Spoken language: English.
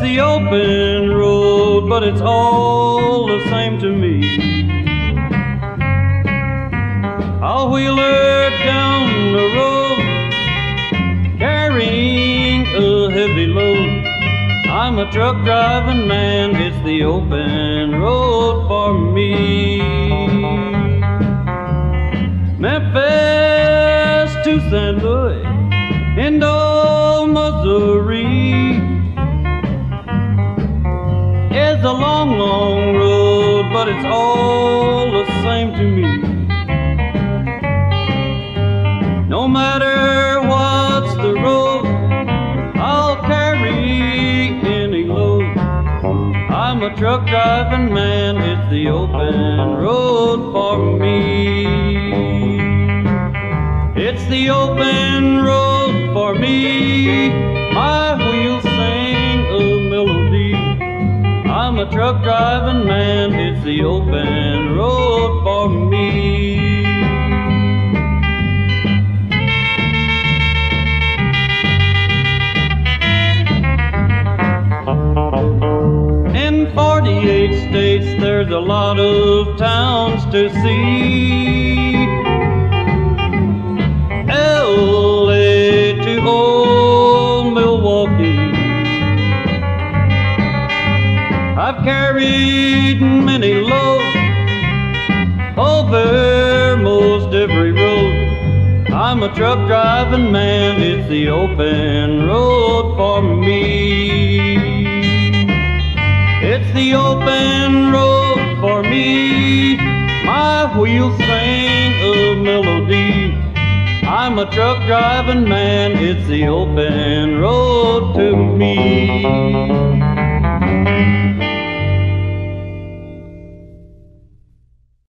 the open road, but it's all the same to me. I'll wheel her down the road, carrying a heavy load. I'm a truck driving man, it's the open road for me. Memphis to St. Louis, old Missouri. It's all the same to me. No matter what's the road, I'll carry any load. I'm a truck driving man, it's the open road for me. A truck driving man, it's the open road for me. In 48 states, there's a lot of towns to see. I've carried many loads over most every road. I'm a truck driving man, it's the open road for me. It's the open road for me. My wheels sing a melody. I'm a truck driving man, it's the open road to me.